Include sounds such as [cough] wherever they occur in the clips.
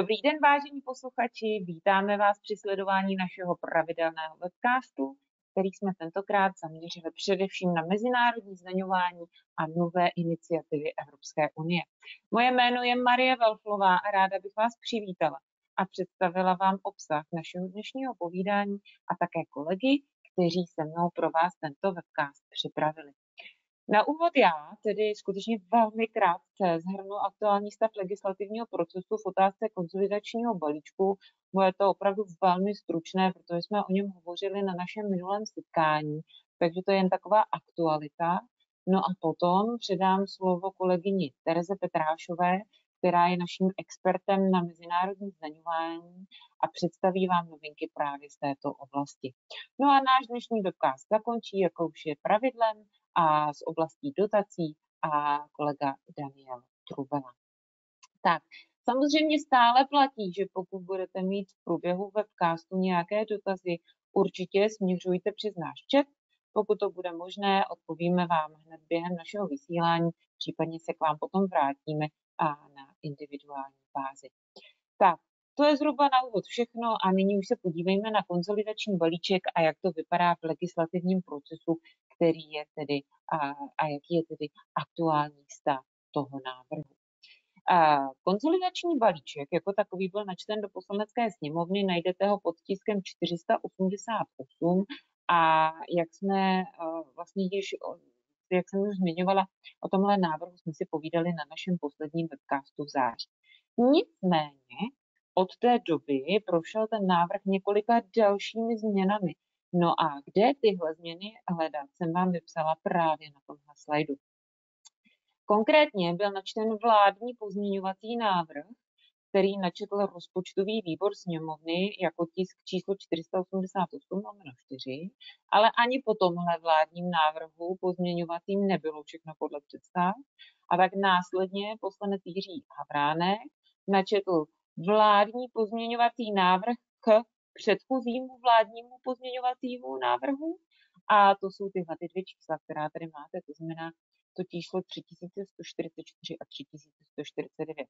Dobrý den, vážení posluchači, vítáme vás při sledování našeho pravidelného webcastu, který jsme tentokrát zaměřili především na mezinárodní zdaňování a nové iniciativy Evropské unie. Moje jméno je Marie Velflová a ráda bych vás přivítala a představila vám obsah našeho dnešního povídání a také kolegy, kteří se mnou pro vás tento webcast připravili. Na úvod já tedy skutečně velmi krátce zhrnu aktuální stav legislativního procesu v otázce konsolidačního balíčku. Bude to opravdu velmi stručné, protože jsme o něm hovořili na našem minulém setkání, takže to je jen taková aktualita. No a potom předám slovo kolegyni Tereze Petrášové, která je naším expertem na mezinárodní zdaňování a představí vám novinky právě z této oblasti. No a náš dnešní webcast zakončí, jako už je pravidlem, a z oblastí dotací a kolega Daniel Trubela. Tak, samozřejmě stále platí, že pokud budete mít v průběhu webcastu nějaké dotazy, určitě směřujte přes náš chat. Pokud to bude možné, odpovíme vám hned během našeho vysílání, případně se k vám potom vrátíme a na individuální bázi. Tak, to je zhruba na úvod všechno a nyní už se podívejme na konsolidační balíček a jak to vypadá v legislativním procesu, který je tedy a, a jaký je tedy aktuální stav toho návrhu. A konsolidační balíček jako takový byl načten do poslanecké sněmovny, najdete ho pod tiskem 488 a jak jsme vlastně již, jak jsem už zmiňovala, o tomhle návrhu jsme si povídali na našem posledním webcastu v září. Nicméně od té doby prošel ten návrh několika dalšími změnami. No a kde tyhle změny hledat, jsem vám vypsala právě na tomhle slajdu. Konkrétně byl načten vládní pozměňovací návrh, který načetl rozpočtový výbor sněmovny jako tisk číslo 488 4, ale ani po tomhle vládním návrhu pozměňovacím nebylo všechno podle představ. A tak následně poslanec Jiří Havránek načetl vládní pozměňovací návrh k předchozímu vládnímu pozměňovacímu návrhu a to jsou tyhle ty dvě čísla, která tady máte, to znamená to číslo 3144 a 3149.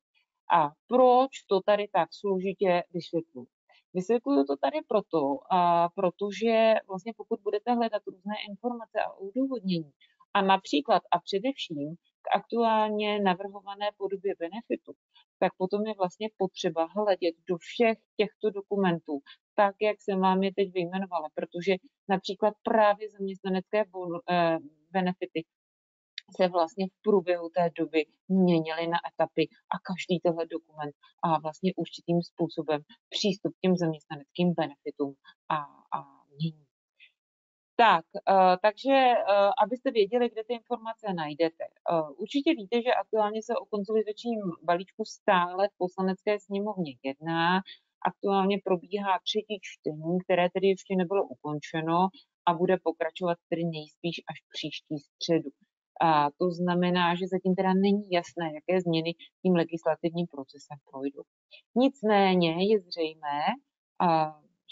A proč to tady tak složitě vysvětluji? Vysvětluju to tady proto, a protože vlastně pokud budete hledat různé informace a udůvodnění a například a především k aktuálně navrhované podobě benefitu, tak potom je vlastně potřeba hledět do všech těchto dokumentů, tak, jak jsem vám je teď vyjmenovala, protože například právě zaměstnanecké eh, benefity se vlastně v průběhu té doby měnily na etapy a každý tenhle dokument a vlastně určitým způsobem přístup k těm zaměstnaneckým benefitům a, a mění. Tak, uh, takže uh, abyste věděli, kde ty informace najdete. Uh, určitě víte, že aktuálně se o konsolidačním balíčku stále v poslanecké sněmovně jedná. Aktuálně probíhá třetí čtení, které tedy ještě nebylo ukončeno a bude pokračovat tedy nejspíš až příští středu. A to znamená, že zatím teda není jasné, jaké změny tím legislativním procesem projdou. Nicméně je zřejmé,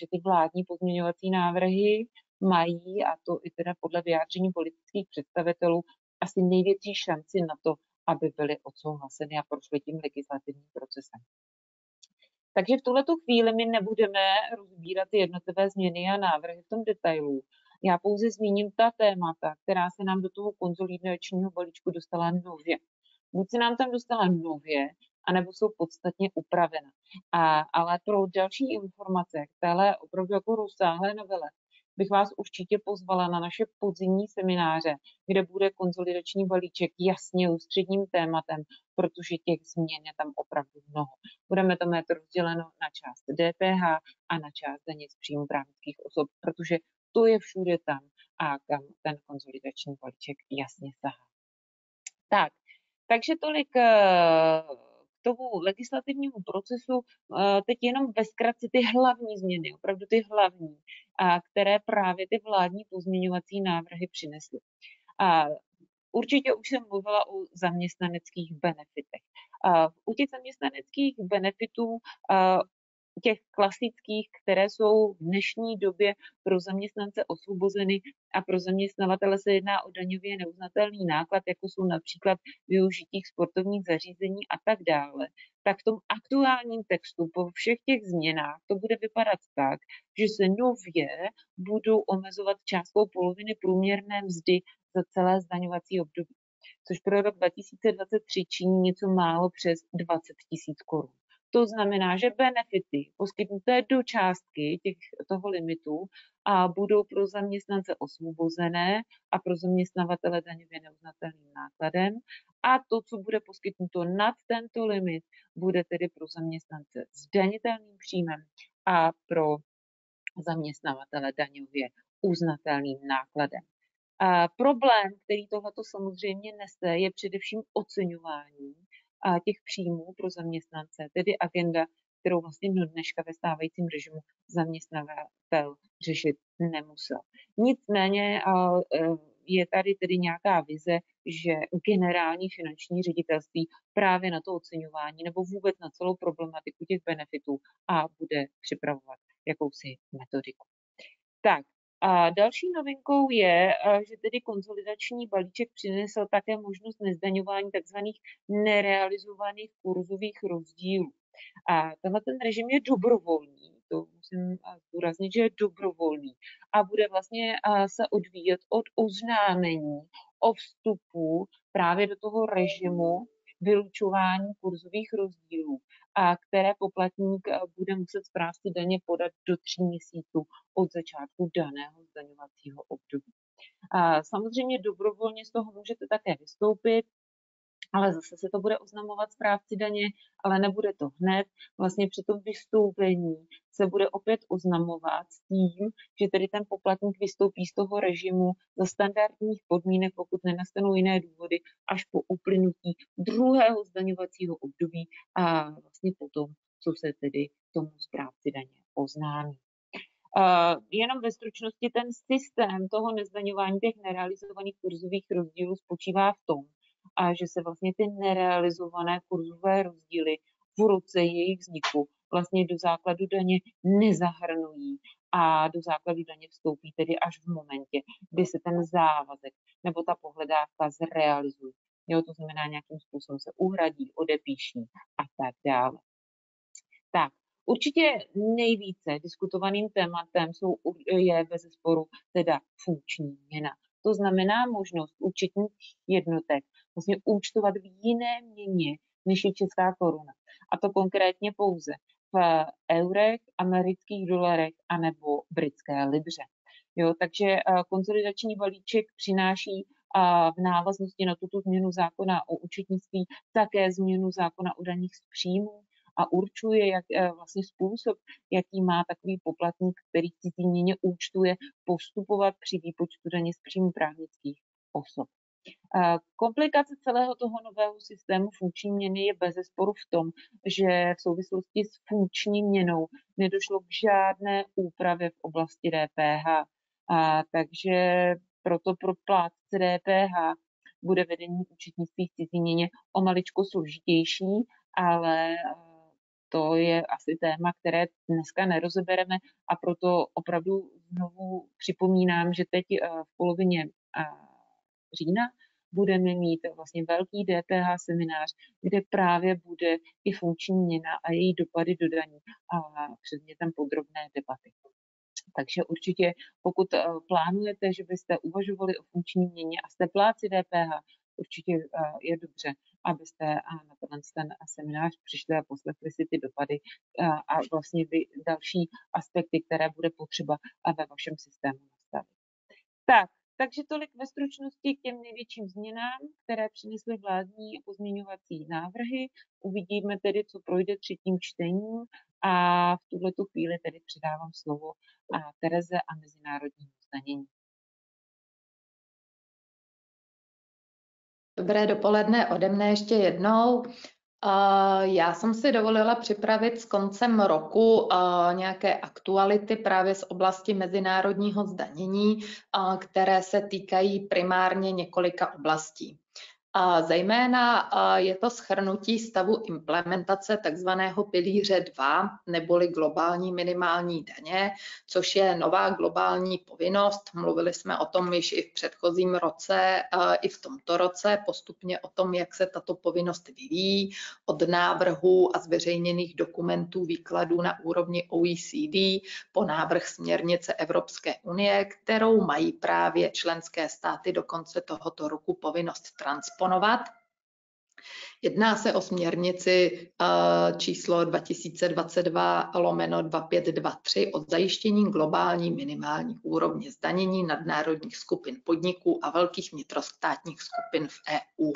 že ty vládní pozměňovací návrhy mají, a to i teda podle vyjádření politických představitelů, asi největší šanci na to, aby byly odsouhlaseny a prošly tím legislativním procesem. Takže v tuhle chvíli my nebudeme rozbírat ty jednotlivé změny a návrhy v tom detailu. Já pouze zmíním ta témata, která se nám do toho konzolidačního balíčku dostala nově. Buď se nám tam dostala nově, anebo jsou podstatně upravena. A, ale pro další informace k téhle opravdu jako rozsáhlé novele bych vás určitě pozvala na naše podzimní semináře, kde bude konsolidační balíček jasně ústředním tématem, protože těch změn je tam opravdu mnoho. Budeme to mít rozděleno na část DPH a na část daně z příjmu právnických osob, protože to je všude tam a kam ten konsolidační balíček jasně sahá. Tak, takže tolik eh, tomu legislativnímu procesu eh, teď jenom ve zkratce ty hlavní změny, opravdu ty hlavní, které právě ty vládní pozměňovací návrhy přinesly. Určitě už jsem mluvila o zaměstnaneckých benefitech. U těch zaměstnaneckých benefitů těch klasických, které jsou v dnešní době pro zaměstnance osvobozeny a pro zaměstnavatele se jedná o daňově neuznatelný náklad, jako jsou například využití sportovních zařízení a tak dále, tak v tom aktuálním textu po všech těch změnách to bude vypadat tak, že se nově budou omezovat částkou poloviny průměrné mzdy za celé zdaňovací období, což pro rok 2023 činí něco málo přes 20 tisíc korun. To znamená, že benefity poskytnuté do částky těch, toho limitu a budou pro zaměstnance osvobozené a pro zaměstnavatele daňově neuznatelným nákladem a to, co bude poskytnuto nad tento limit, bude tedy pro zaměstnance s danitelným příjmem a pro zaměstnavatele daňově uznatelným nákladem. A problém, který tohleto samozřejmě nese, je především oceňování těch příjmů pro zaměstnance, tedy agenda, kterou vlastně do dneška ve stávajícím režimu zaměstnavatel řešit nemusel. Nicméně e, je tady tedy nějaká vize, že generální finanční ředitelství právě na to oceňování nebo vůbec na celou problematiku těch benefitů a bude připravovat jakousi metodiku. Tak, a další novinkou je, že tedy konzolidační balíček přinesl také možnost nezdaňování tzv. nerealizovaných kurzových rozdílů. A tenhle ten režim je dobrovolný, to musím zdůraznit, že je dobrovolný a bude vlastně se odvíjet od oznámení o vstupu právě do toho režimu vylučování kurzových rozdílů, které poplatník bude muset správci daně podat do tří měsíců od začátku daného zdaňovacího období. A samozřejmě dobrovolně z toho můžete také vystoupit, ale zase se to bude oznamovat správci daně, ale nebude to hned. Vlastně při tom vystoupení se bude opět oznamovat s tím, že tedy ten poplatník vystoupí z toho režimu za standardních podmínek, pokud nenastanou jiné důvody, až po uplynutí druhého zdaňovacího období a vlastně potom, co se tedy tomu správci daně oznámí. Uh, jenom ve stručnosti ten systém toho nezdaňování těch nerealizovaných kurzových rozdílů spočívá v tom, a že se vlastně ty nerealizované kurzové rozdíly v roce jejich vzniku vlastně do základu daně nezahrnují a do základu daně vstoupí tedy až v momentě, kdy se ten závazek nebo ta pohledávka zrealizuje. Jo, to znamená, nějakým způsobem se uhradí, odepíší a tak dále. Tak, určitě nejvíce diskutovaným tématem jsou, je bez sporu teda funkční měna. To znamená možnost účetních jednotek vlastně účtovat v jiné měně, než je česká koruna. A to konkrétně pouze v eurech, amerických dolarech anebo britské libře. Jo, takže eh, konsolidační balíček přináší a v návaznosti na tuto změnu zákona o účetnictví také změnu zákona o daních z příjmu a určuje jak, eh, vlastně způsob, jaký má takový poplatník, který cizí měně účtuje, postupovat při výpočtu daně z příjmu právnických osob. Komplikace celého toho nového systému funkční měny je bez zesporu v tom, že v souvislosti s funkční měnou nedošlo k žádné úpravě v oblasti DPH. A, takže proto pro plátce DPH bude vedení účetnictví v cizí měně o maličko složitější, ale to je asi téma, které dneska nerozebereme a proto opravdu znovu připomínám, že teď v polovině října budeme mít vlastně velký DPH seminář, kde právě bude i funkční měna a její dopady do daní a předmětem podrobné debaty. Takže určitě, pokud eh, plánujete, že byste uvažovali o funkční měně a jste pláci DPH, určitě eh, je dobře, abyste na ten seminář přišli a poslechli si ty dopady eh, a vlastně by další aspekty, které bude potřeba ve vašem systému nastavit. Tak, takže tolik ve stručnosti k těm největším změnám, které přinesly vládní pozměňovací návrhy. Uvidíme tedy, co projde třetím čtením a v tuhle chvíli tedy předávám slovo Tereze a mezinárodnímu zdanění. Dobré dopoledne ode mne ještě jednou. Já jsem si dovolila připravit s koncem roku nějaké aktuality právě z oblasti mezinárodního zdanění, které se týkají primárně několika oblastí. A zejména je to schrnutí stavu implementace takzvaného pilíře 2, neboli globální minimální daně, což je nová globální povinnost. Mluvili jsme o tom již i v předchozím roce, i v tomto roce, postupně o tom, jak se tato povinnost vyvíjí od návrhu a zveřejněných dokumentů výkladů na úrovni OECD po návrh směrnice Evropské unie, kterou mají právě členské státy do konce tohoto roku povinnost transponovat transponovat. Jedná se o směrnici eh, číslo 2022 lomeno 2523 o zajištění globální minimální úrovně zdanění nadnárodních skupin podniků a velkých vnitrostátních skupin v EU.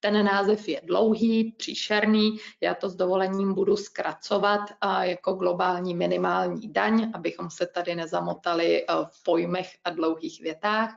Ten název je dlouhý, příšerný, já to s dovolením budu zkracovat jako globální minimální daň, abychom se tady nezamotali eh, v pojmech a dlouhých větách.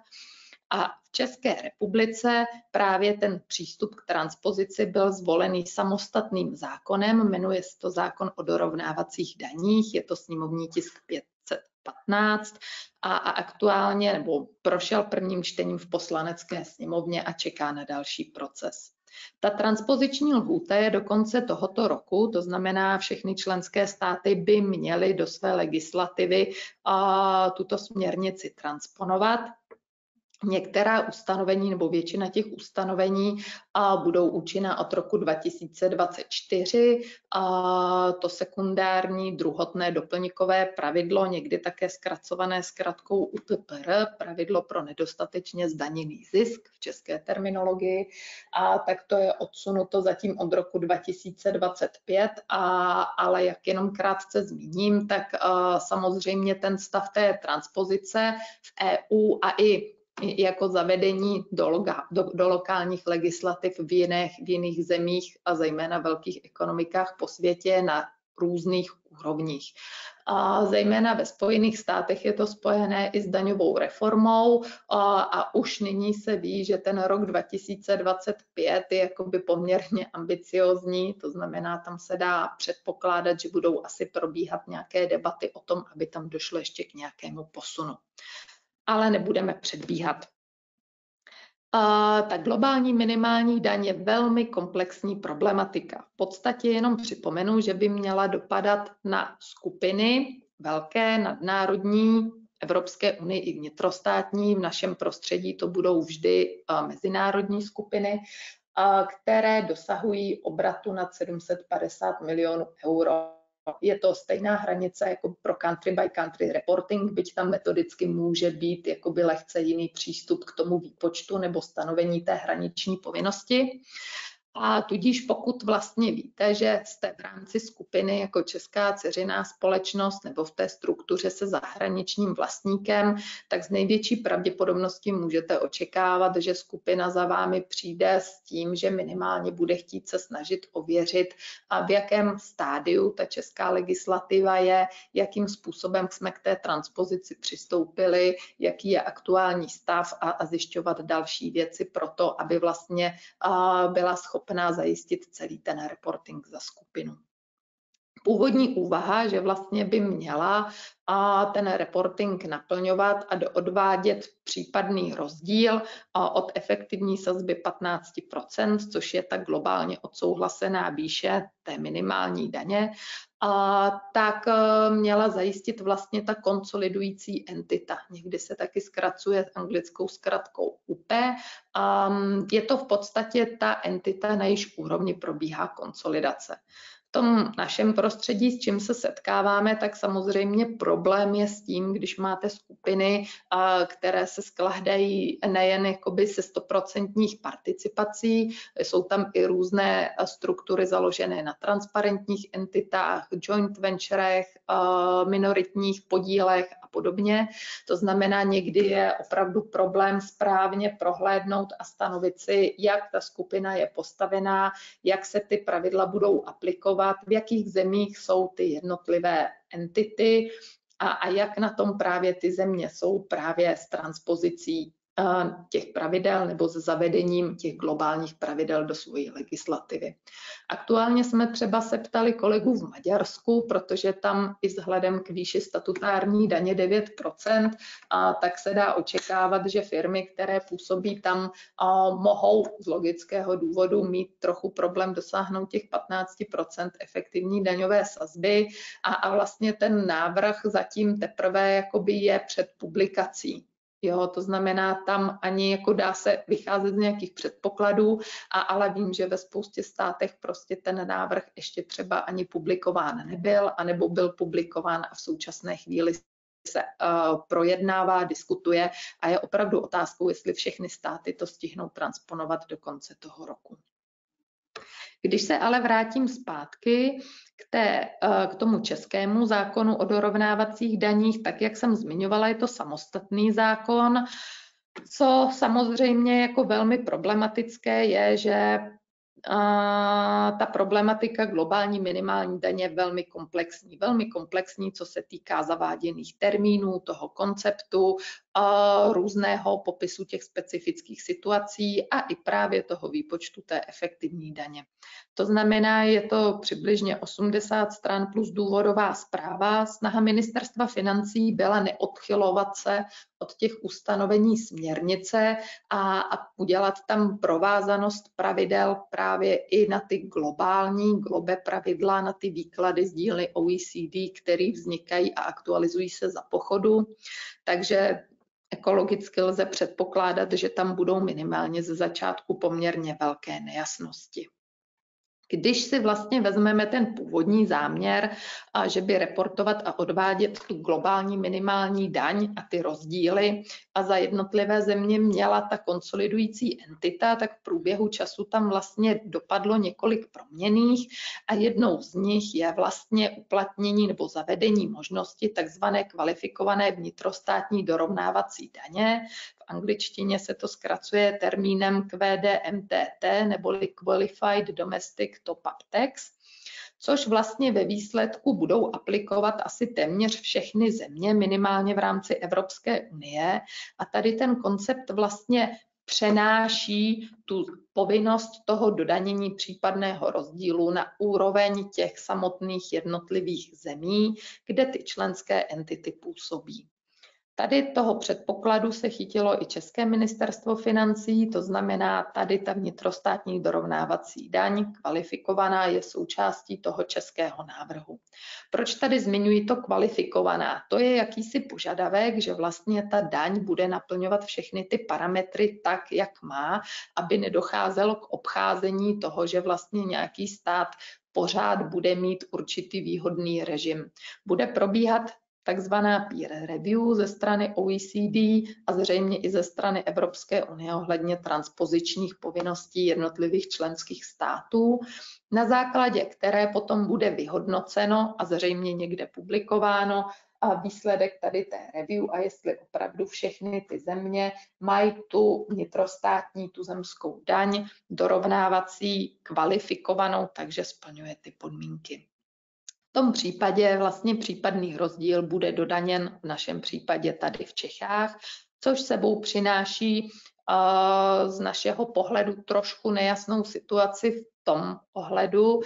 A České republice právě ten přístup k transpozici byl zvolený samostatným zákonem, jmenuje se to zákon o dorovnávacích daních, je to sněmovní tisk 515 a, a aktuálně nebo prošel prvním čtením v poslanecké sněmovně a čeká na další proces. Ta transpoziční lhůta je do konce tohoto roku, to znamená, všechny členské státy by měly do své legislativy a, tuto směrnici transponovat. Některá ustanovení nebo většina těch ustanovení a budou účinná od roku 2024. A to sekundární druhotné doplňkové pravidlo, někdy také zkracované zkratkou UTPR, pravidlo pro nedostatečně zdaněný zisk v české terminologii, a tak to je odsunuto zatím od roku 2025, a, ale jak jenom krátce zmíním, tak a, samozřejmě ten stav té transpozice v EU a i jako zavedení do, loga, do, do lokálních legislativ v jiných, v jiných zemích a zejména velkých ekonomikách po světě na různých úrovních. A zejména ve Spojených státech je to spojené i s daňovou reformou a, a už nyní se ví, že ten rok 2025 je jakoby poměrně ambiciozní, to znamená, tam se dá předpokládat, že budou asi probíhat nějaké debaty o tom, aby tam došlo ještě k nějakému posunu ale nebudeme předbíhat. Ta globální minimální daň je velmi komplexní problematika. V podstatě jenom připomenu, že by měla dopadat na skupiny velké, nadnárodní, Evropské unii i vnitrostátní. V našem prostředí to budou vždy mezinárodní skupiny, které dosahují obratu nad 750 milionů euro je to stejná hranice jako pro country by country reporting, byť tam metodicky může být jakoby lehce jiný přístup k tomu výpočtu nebo stanovení té hraniční povinnosti. A tudíž pokud vlastně víte, že jste v rámci skupiny jako česká ceřiná společnost nebo v té struktuře se zahraničním vlastníkem, tak z největší pravděpodobností můžete očekávat, že skupina za vámi přijde s tím, že minimálně bude chtít se snažit ověřit, a v jakém stádiu ta česká legislativa je, jakým způsobem jsme k té transpozici přistoupili, jaký je aktuální stav a, a zjišťovat další věci pro to, aby vlastně byla schopna schopná zajistit celý ten reporting za skupinu. Původní úvaha, že vlastně by měla a ten reporting naplňovat a odvádět případný rozdíl od efektivní sazby 15%, což je ta globálně odsouhlasená výše té minimální daně, a tak e, měla zajistit vlastně ta konsolidující entita. Někdy se taky zkracuje anglickou zkratkou UP. A je to v podstatě ta entita, na jejíž úrovni probíhá konsolidace tom našem prostředí, s čím se setkáváme, tak samozřejmě problém je s tím, když máte skupiny, které se sklahdají nejen jakoby se stoprocentních participací, jsou tam i různé struktury založené na transparentních entitách, joint venturech, minoritních podílech a podobně. To znamená, někdy je opravdu problém správně prohlédnout a stanovit si, jak ta skupina je postavená, jak se ty pravidla budou aplikovat, v jakých zemích jsou ty jednotlivé entity a, a jak na tom právě ty země jsou právě s transpozicí těch pravidel nebo s zavedením těch globálních pravidel do svojí legislativy. Aktuálně jsme třeba se ptali kolegů v Maďarsku, protože tam i vzhledem k výši statutární daně 9%, a tak se dá očekávat, že firmy, které působí tam, a mohou z logického důvodu mít trochu problém dosáhnout těch 15% efektivní daňové sazby a, a vlastně ten návrh zatím teprve jakoby je před publikací. Jo, to znamená, tam ani jako dá se vycházet z nějakých předpokladů, a, ale vím, že ve spoustě státech prostě ten návrh ještě třeba ani publikován nebyl, anebo byl publikován a v současné chvíli se uh, projednává, diskutuje a je opravdu otázkou, jestli všechny státy to stihnou transponovat do konce toho roku. Když se ale vrátím zpátky k, té, eh, k tomu českému zákonu o dorovnávacích daních, tak jak jsem zmiňovala, je to samostatný zákon. Co samozřejmě jako velmi problematické je, že a ta problematika globální minimální daně je velmi komplexní. Velmi komplexní, co se týká zaváděných termínů, toho konceptu, různého popisu těch specifických situací a i právě toho výpočtu té efektivní daně. To znamená, je to přibližně 80 stran plus důvodová zpráva. Snaha ministerstva financí byla neodchylovat se od těch ustanovení směrnice a, a udělat tam provázanost pravidel právě i na ty globální globe pravidla, na ty výklady z díly OECD, které vznikají a aktualizují se za pochodu. Takže ekologicky lze předpokládat, že tam budou minimálně ze začátku poměrně velké nejasnosti. Když si vlastně vezmeme ten původní záměr, a že by reportovat a odvádět tu globální minimální daň a ty rozdíly a za jednotlivé země měla ta konsolidující entita, tak v průběhu času tam vlastně dopadlo několik proměných a jednou z nich je vlastně uplatnění nebo zavedení možnosti takzvané kvalifikované vnitrostátní dorovnávací daně. Angličtině se to zkracuje termínem QDMTT neboli Qualified Domestic Top-up Tax což vlastně ve výsledku budou aplikovat asi téměř všechny země, minimálně v rámci Evropské unie. A tady ten koncept vlastně přenáší tu povinnost toho dodanění případného rozdílu na úroveň těch samotných jednotlivých zemí, kde ty členské entity působí. Tady toho předpokladu se chytilo i České ministerstvo financí, to znamená, tady ta vnitrostátní dorovnávací daň kvalifikovaná je součástí toho českého návrhu. Proč tady zmiňuji to kvalifikovaná? To je jakýsi požadavek, že vlastně ta daň bude naplňovat všechny ty parametry tak, jak má, aby nedocházelo k obcházení toho, že vlastně nějaký stát pořád bude mít určitý výhodný režim. Bude probíhat takzvaná peer review ze strany OECD a zřejmě i ze strany Evropské unie ohledně transpozičních povinností jednotlivých členských států, na základě které potom bude vyhodnoceno a zřejmě někde publikováno a výsledek tady té review a jestli opravdu všechny ty země mají tu vnitrostátní tuzemskou daň dorovnávací kvalifikovanou, takže splňuje ty podmínky. V tom případě vlastně případný rozdíl bude dodaněn v našem případě tady v Čechách, což sebou přináší z našeho pohledu trošku nejasnou situaci v tom ohledu,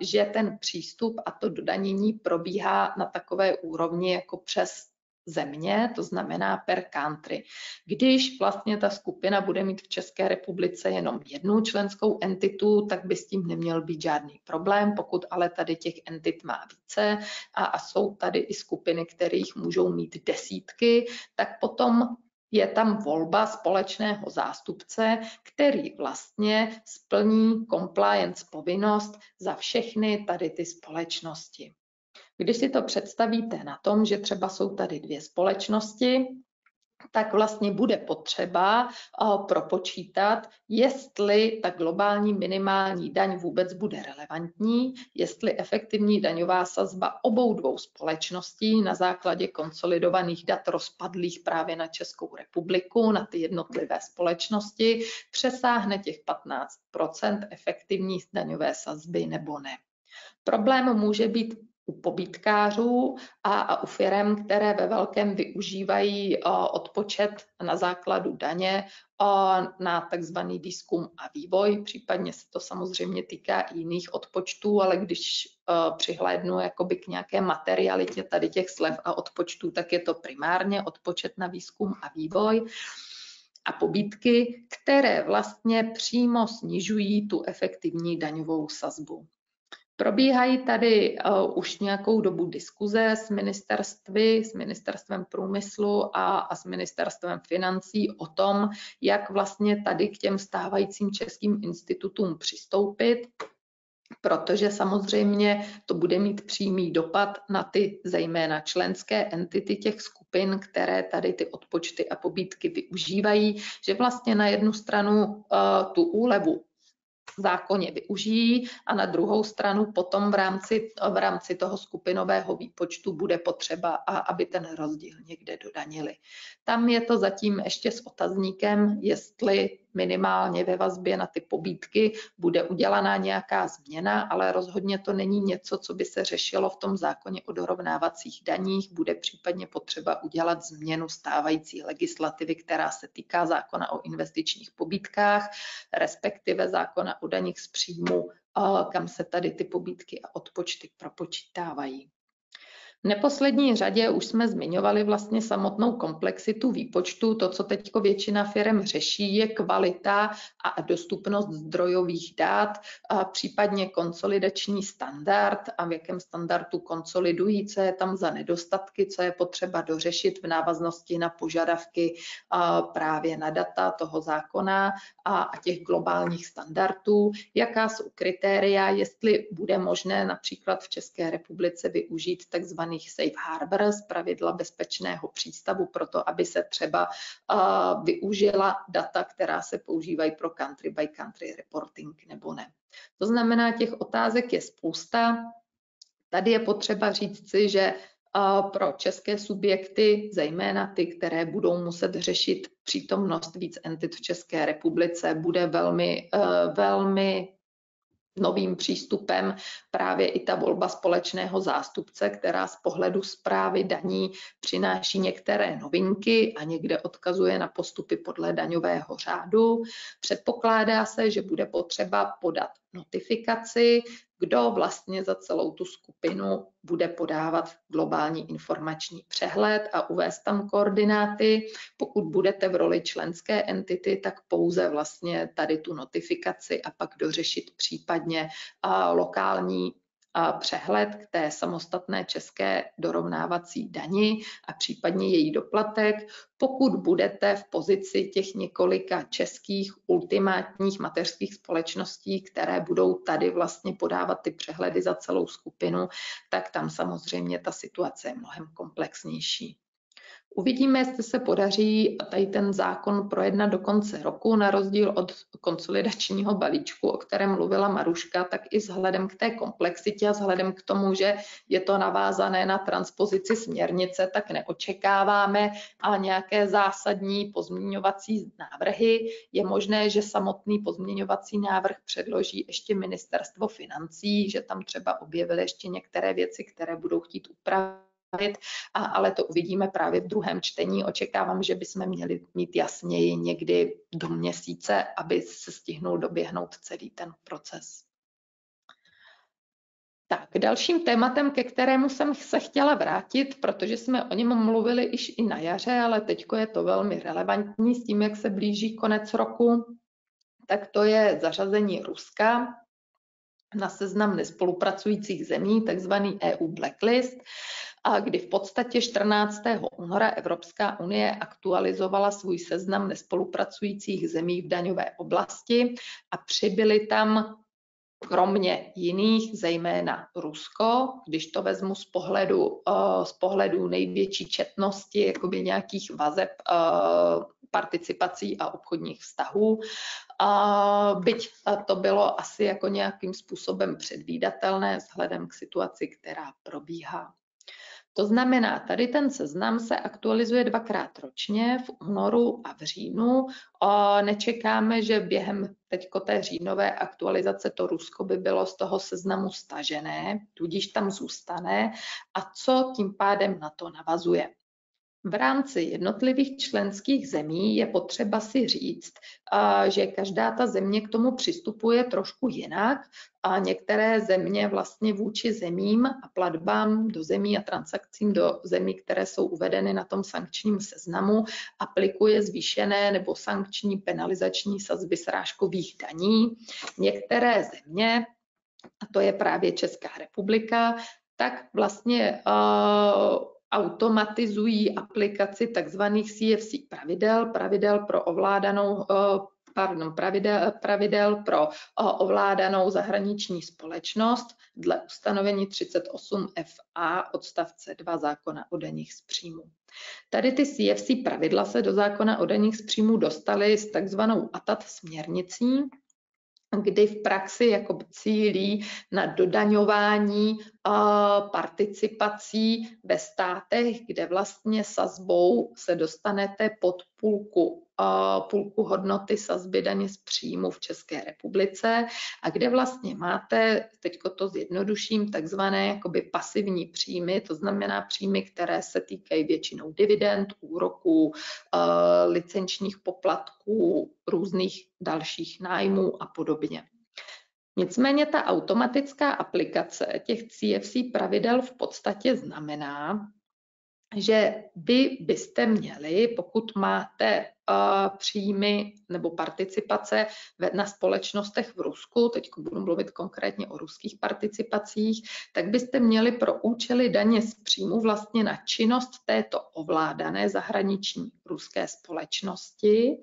že ten přístup a to dodanění probíhá na takové úrovni jako přes země, to znamená per country. Když vlastně ta skupina bude mít v České republice jenom jednu členskou entitu, tak by s tím neměl být žádný problém. Pokud ale tady těch entit má více a, a jsou tady i skupiny, kterých můžou mít desítky, tak potom je tam volba společného zástupce, který vlastně splní compliance povinnost za všechny tady ty společnosti. Když si to představíte na tom, že třeba jsou tady dvě společnosti, tak vlastně bude potřeba eh, propočítat, jestli ta globální minimální daň vůbec bude relevantní, jestli efektivní daňová sazba obou dvou společností na základě konsolidovaných dat rozpadlých právě na Českou republiku, na ty jednotlivé společnosti, přesáhne těch 15% efektivní daňové sazby nebo ne. Problém může být u pobítkářů a, a u firm, které ve velkém využívají odpočet na základu daně na takzvaný výzkum a vývoj, případně se to samozřejmě týká i jiných odpočtů, ale když přihlédnu jakoby k nějaké materialitě tady těch slev a odpočtů, tak je to primárně odpočet na výzkum a vývoj a pobítky, které vlastně přímo snižují tu efektivní daňovou sazbu. Probíhají tady uh, už nějakou dobu diskuze s ministerstvy, s ministerstvem průmyslu a, a s ministerstvem financí o tom, jak vlastně tady k těm stávajícím českým institutům přistoupit protože samozřejmě to bude mít přímý dopad na ty zejména členské entity těch skupin, které tady ty odpočty a pobídky využívají, že vlastně na jednu stranu uh, tu úlevu zákoně využijí a na druhou stranu potom v rámci, v rámci toho skupinového výpočtu bude potřeba, a aby ten rozdíl někde dodanili. Tam je to zatím ještě s otazníkem, jestli minimálně ve vazbě na ty pobídky bude udělaná nějaká změna, ale rozhodně to není něco, co by se řešilo v tom zákoně o dorovnávacích daních. Bude případně potřeba udělat změnu stávající legislativy, která se týká zákona o investičních pobídkách, respektive zákona o daních z příjmu, kam se tady ty pobídky a odpočty propočítávají. V neposlední řadě už jsme zmiňovali vlastně samotnou komplexitu výpočtu. To, co teď většina firm řeší, je kvalita a dostupnost zdrojových dat, a případně konsolidační standard a v jakém standardu konsolidují, co je tam za nedostatky, co je potřeba dořešit v návaznosti na požadavky právě na data toho zákona a těch globálních standardů, jaká jsou kritéria, jestli bude možné například v České republice využít takzvaný takzvaných safe harbors, pravidla bezpečného přístavu, proto aby se třeba uh, využila data, která se používají pro country by country reporting nebo ne. To znamená, těch otázek je spousta. Tady je potřeba říct si, že pro české subjekty, zejména ty, které budou muset řešit přítomnost víc entit v České republice, bude velmi, velmi novým přístupem právě i ta volba společného zástupce, která z pohledu zprávy daní přináší některé novinky a někde odkazuje na postupy podle daňového řádu. Předpokládá se, že bude potřeba podat notifikaci, kdo vlastně za celou tu skupinu bude podávat globální informační přehled a uvést tam koordináty. Pokud budete v roli členské entity, tak pouze vlastně tady tu notifikaci a pak dořešit případně lokální přehled k té samostatné české dorovnávací dani a případně její doplatek, pokud budete v pozici těch několika českých ultimátních mateřských společností, které budou tady vlastně podávat ty přehledy za celou skupinu, tak tam samozřejmě ta situace je mnohem komplexnější. Uvidíme, jestli se podaří tady ten zákon projednat do konce roku, na rozdíl od konsolidačního balíčku, o kterém mluvila Maruška, tak i vzhledem k té komplexitě a vzhledem k tomu, že je to navázané na transpozici směrnice, tak neočekáváme a nějaké zásadní pozměňovací návrhy. Je možné, že samotný pozměňovací návrh předloží ještě ministerstvo financí, že tam třeba objevily ještě některé věci, které budou chtít upravit a, ale to uvidíme právě v druhém čtení. Očekávám, že bychom měli mít jasněji někdy do měsíce, aby se stihnul doběhnout celý ten proces. Tak, dalším tématem, ke kterému jsem se chtěla vrátit, protože jsme o něm mluvili již i na jaře, ale teď je to velmi relevantní s tím, jak se blíží konec roku, tak to je zařazení Ruska na seznam nespolupracujících zemí, takzvaný EU Blacklist kdy v podstatě 14. února Evropská unie aktualizovala svůj seznam nespolupracujících zemí v daňové oblasti a přibyly tam kromě jiných, zejména Rusko, když to vezmu z pohledu, eh, z pohledu největší četnosti jakoby nějakých vazeb eh, participací a obchodních vztahů. Byť to bylo asi jako nějakým způsobem předvídatelné vzhledem k situaci, která probíhá. To znamená, tady ten seznam se aktualizuje dvakrát ročně, v únoru a v říjnu. Nečekáme, že během teďko té říjnové aktualizace to Rusko by bylo z toho seznamu stažené, tudíž tam zůstane. A co tím pádem na to navazuje? V rámci jednotlivých členských zemí je potřeba si říct, že každá ta země k tomu přistupuje trošku jinak a některé země vlastně vůči zemím a platbám do zemí a transakcím do zemí, které jsou uvedeny na tom sankčním seznamu, aplikuje zvýšené nebo sankční penalizační sazby srážkových daní. Některé země, a to je právě Česká republika, tak vlastně uh, automatizují aplikaci tzv. CFC pravidel, pravidel pro ovládanou eh, pardon, pravidel, pravidel pro eh, ovládanou zahraniční společnost dle ustanovení 38 FA odstavce 2 zákona o daních z příjmu. Tady ty CFC pravidla se do zákona o daních z příjmu dostaly s takzvanou ATAT směrnicí, kdy v praxi jako cílí na dodaňování participací ve státech, kde vlastně sazbou se dostanete pod půlku, půlku hodnoty sazby daně z příjmu v České republice a kde vlastně máte, teďko to zjednoduším, takzvané jakoby pasivní příjmy, to znamená příjmy, které se týkají většinou dividend, úroků, licenčních poplatků, různých dalších nájmů a podobně. Nicméně ta automatická aplikace těch CFC pravidel v podstatě znamená, že vy byste měli, pokud máte uh, příjmy nebo participace na společnostech v Rusku, teď budu mluvit konkrétně o ruských participacích, tak byste měli pro účely daně z příjmu vlastně na činnost této ovládané zahraniční ruské společnosti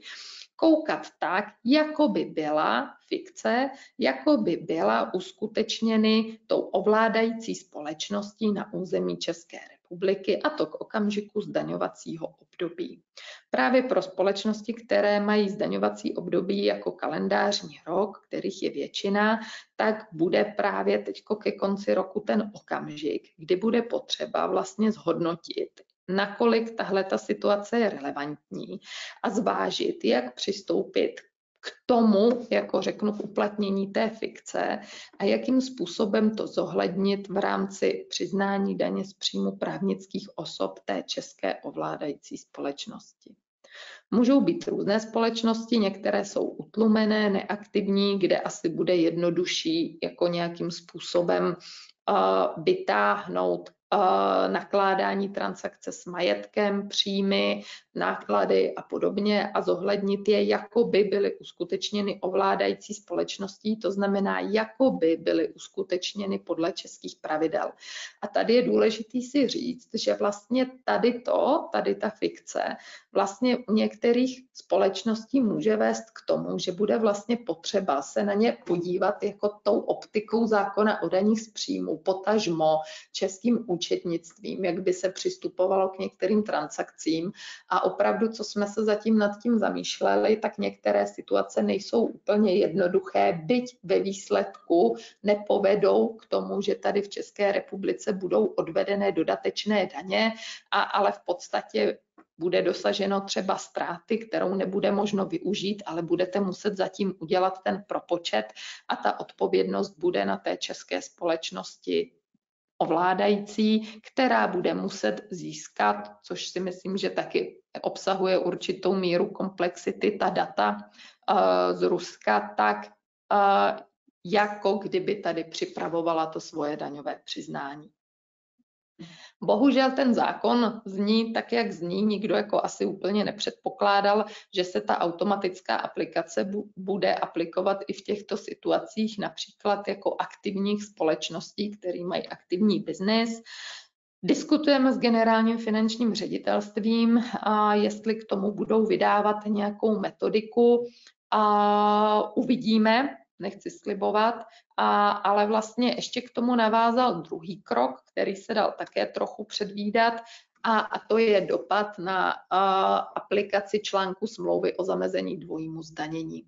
koukat tak, jako by byla fikce, jako by byla uskutečněny tou ovládající společností na území České republiky a to k okamžiku zdaňovacího období. Právě pro společnosti, které mají zdaňovací období jako kalendářní rok, kterých je většina, tak bude právě teď ke konci roku ten okamžik, kdy bude potřeba vlastně zhodnotit, nakolik tahle ta situace je relevantní a zvážit, jak přistoupit k tomu, jako řeknu, k uplatnění té fikce a jakým způsobem to zohlednit v rámci přiznání daně z příjmu právnických osob té české ovládající společnosti. Můžou být různé společnosti, některé jsou utlumené, neaktivní, kde asi bude jednodušší jako nějakým způsobem uh, vytáhnout nakládání transakce s majetkem, příjmy, náklady a podobně a zohlednit je, jako by byly uskutečněny ovládající společností, to znamená, jako by byly uskutečněny podle českých pravidel. A tady je důležitý si říct, že vlastně tady to, tady ta fikce, vlastně u některých společností může vést k tomu, že bude vlastně potřeba se na ně podívat jako tou optikou zákona o daních z příjmu, potažmo českým účetnictvím, jak by se přistupovalo k některým transakcím. A opravdu, co jsme se zatím nad tím zamýšleli, tak některé situace nejsou úplně jednoduché, byť ve výsledku nepovedou k tomu, že tady v České republice budou odvedené dodatečné daně, a, ale v podstatě bude dosaženo třeba ztráty, kterou nebude možno využít, ale budete muset zatím udělat ten propočet a ta odpovědnost bude na té české společnosti ovládající, která bude muset získat, což si myslím, že taky obsahuje určitou míru komplexity, ta data uh, z Ruska, tak uh, jako kdyby tady připravovala to svoje daňové přiznání. Bohužel ten zákon zní tak, jak zní, nikdo jako asi úplně nepředpokládal, že se ta automatická aplikace bude aplikovat i v těchto situacích, například jako aktivních společností, které mají aktivní biznis. Diskutujeme s generálním finančním ředitelstvím, a jestli k tomu budou vydávat nějakou metodiku a uvidíme, nechci slibovat, a, ale vlastně ještě k tomu navázal druhý krok, který se dal také trochu předvídat, a, a to je dopad na a, aplikaci článku smlouvy o zamezení dvojímu zdanění.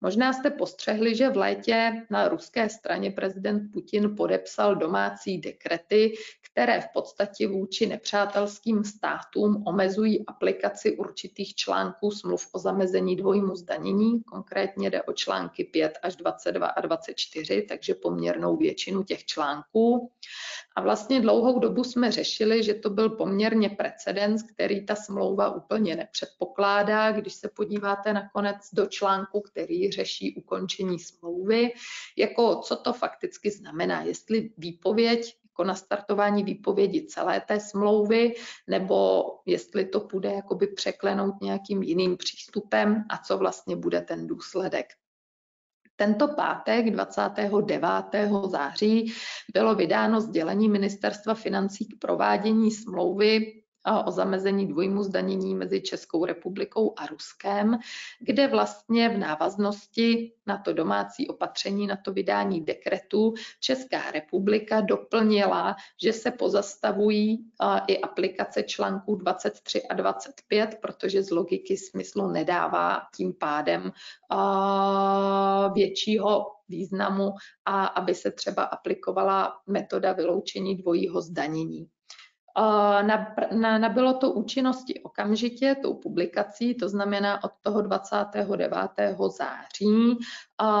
Možná jste postřehli, že v létě na ruské straně prezident Putin podepsal domácí dekrety, které v podstatě vůči nepřátelským státům omezují aplikaci určitých článků smluv o zamezení dvojímu zdanění. Konkrétně jde o články 5 až 22 a 24, takže poměrnou většinu těch článků. A vlastně dlouhou dobu jsme řešili, že to byl poměrně precedens, který ta smlouva úplně nepředpokládá. Když se podíváte nakonec do článku, který řeší ukončení smlouvy, jako co to fakticky znamená, jestli výpověď jako nastartování výpovědi celé té smlouvy, nebo jestli to bude jakoby překlenout nějakým jiným přístupem a co vlastně bude ten důsledek. Tento pátek 29. září bylo vydáno sdělení Ministerstva financí k provádění smlouvy o zamezení dvojímu zdanění mezi Českou republikou a Ruskem, kde vlastně v návaznosti na to domácí opatření, na to vydání dekretu Česká republika doplnila, že se pozastavují i aplikace článků 23 a 25, protože z logiky smyslu nedává tím pádem většího významu a aby se třeba aplikovala metoda vyloučení dvojího zdanění. Nabylo to účinnosti okamžitě tou publikací, to znamená od toho 29. září